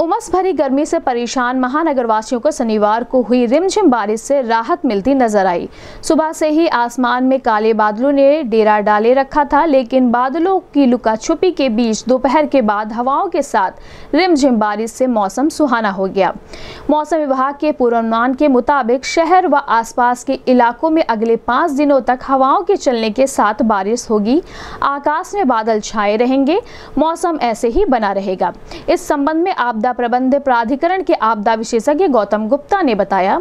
उमस भरी गर्मी से परेशान महानगर वासियों को शनिवार को हुई रिमझिम बारिश से राहत मिलती नज़र आई। सुबह से ही आसमान में काले बादलों ने डेरा डाले रखा था, लेकिन बादलों की लुका छुपी के बीच दोपहर के बाद हवाओं के साथ रिमझिम बारिश से मौसम सुहाना हो गया। मौसम विभाग के पूर्वानुमान के मुताबिक शहर व आसपास के इलाकों में अगले पाँच दिनों तक हवाओं के चलने के साथ बारिश होगी। आकाश में बादल छाए रहेंगे, मौसम ऐसे ही बना रहेगा। इस संबंध में आपदा प्रबंध प्राधिकरण के आपदा विशेषज्ञ गौतम गुप्ता ने बताया।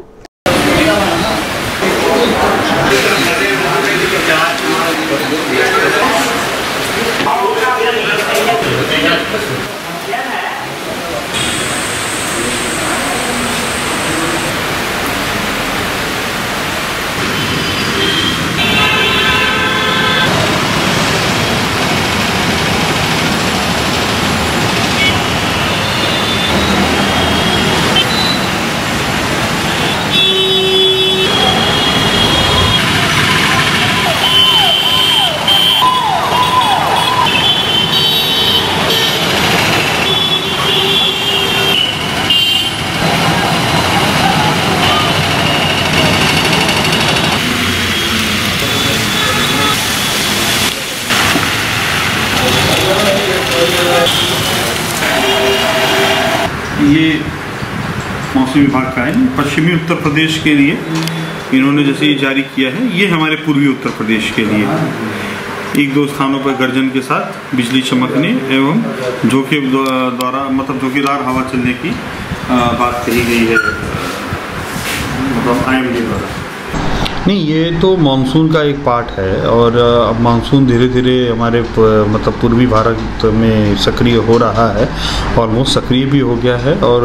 ये मौसम विभाग का है। पश्चिमी उत्तर प्रदेश के लिए इन्होंने जैसे ये जारी किया है, ये हमारे पूर्वी उत्तर प्रदेश के लिए। एक दो स्थानों पर गर्जन के साथ बिजली चमकने एवं झोंके द्वारा मतलब झोंकेदार हवा चलने की बात कही गई है। मतलब आई द्वारा। नहीं, ये तो मानसून का एक पार्ट है और अब मानसून धीरे धीरे हमारे मतलब पूर्वी भारत में सक्रिय हो रहा है ऑलमोस्ट सक्रिय भी हो गया है और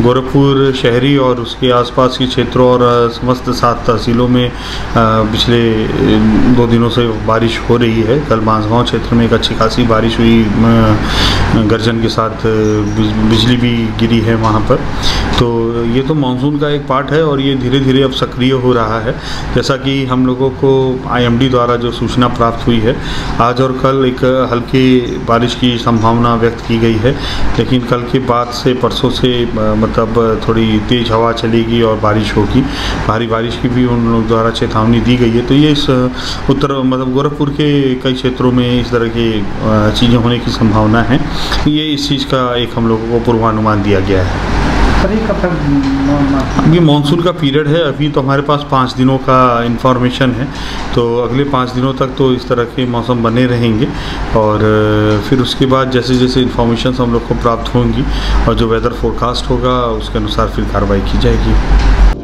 गोरखपुर शहरी और उसके आसपास के क्षेत्रों और समस्त सात तहसीलों में पिछले दो दिनों से बारिश हो रही है। कल बांसगांव क्षेत्र में एक अच्छी खासी बारिश हुई गर्जन के साथ बिजली भी गिरी है वहाँ पर। तो ये तो मानसून का एक पार्ट है और ये धीरे धीरे अब सक्रिय हो रहा है। जैसा कि हम लोगों को आईएमडी द्वारा जो सूचना प्राप्त हुई है, आज और कल एक हल्की बारिश की संभावना व्यक्त की गई है, लेकिन कल के बाद से परसों से मतलब थोड़ी तेज़ हवा चलेगी और बारिश होगी। भारी बारिश की भी उन लोग द्वारा चेतावनी दी गई है। तो ये इस उत्तर मतलब गोरखपुर के कई क्षेत्रों में इस तरह की चीज़ें होने की संभावना है। ये इस चीज़ का एक हम लोगों को पूर्वानुमान दिया गया है। सभी अभी मानसून का पीरियड है, अभी तो हमारे पास पाँच दिनों का इन्फॉर्मेशन है तो अगले पाँच दिनों तक तो इस तरह के मौसम बने रहेंगे, और फिर उसके बाद जैसे जैसे इन्फॉर्मेशन हम लोग को प्राप्त होंगी, और जो वेदर फोरकास्ट होगा, उसके अनुसार फिर कार्रवाई की जाएगी।